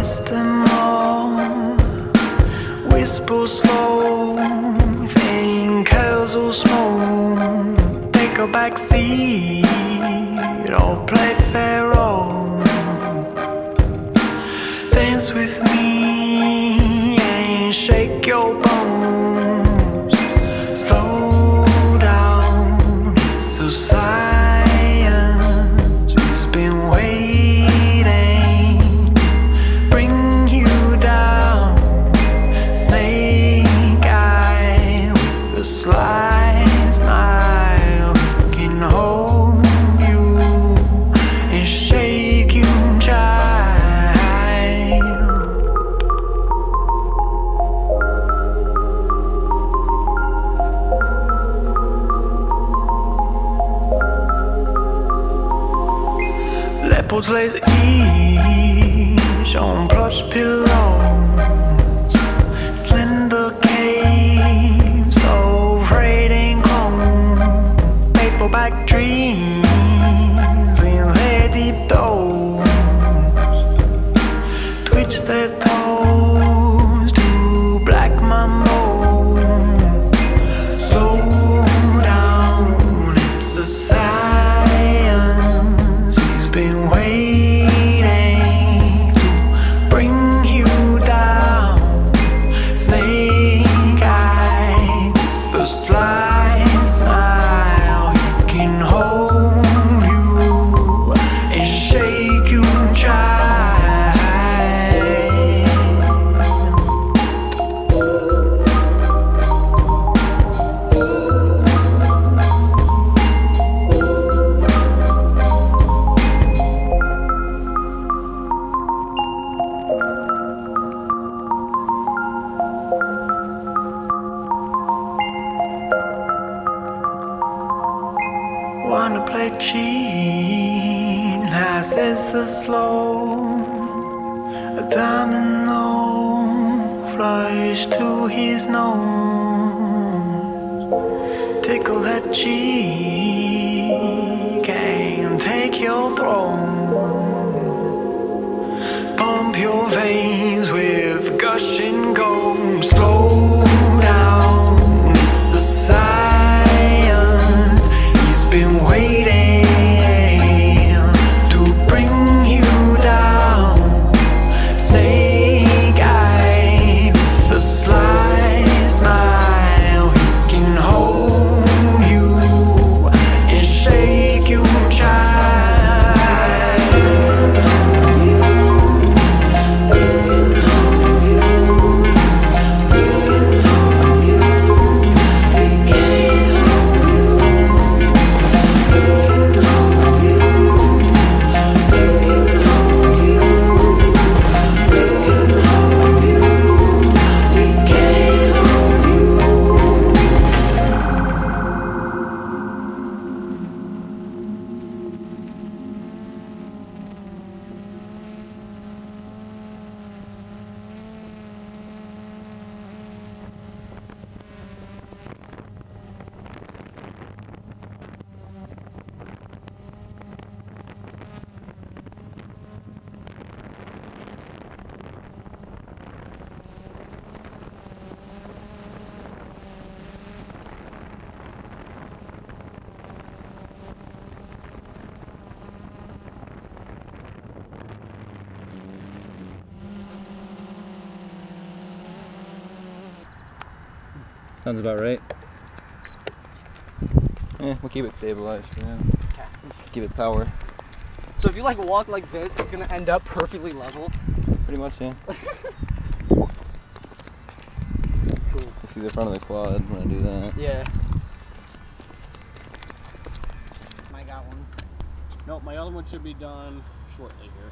Mr. Moore? Whisper slow, Seat or play Pharaoh. Dance with me and shake your bones. Leopards lays each on plush pillows, Wanna play Gina, says the slow. A diamond domino flies to his nose. Tickle that cheek and take your throne. Pump your veins with gushing Sounds about right. Yeah, we'll keep it stabilized for now. Give it power. So if you like walk like this, it's gonna end up perfectly level. Pretty much, yeah. Cool. You see the front of the quad when I do that. Yeah. I got one. No, my other one should be done shortly here.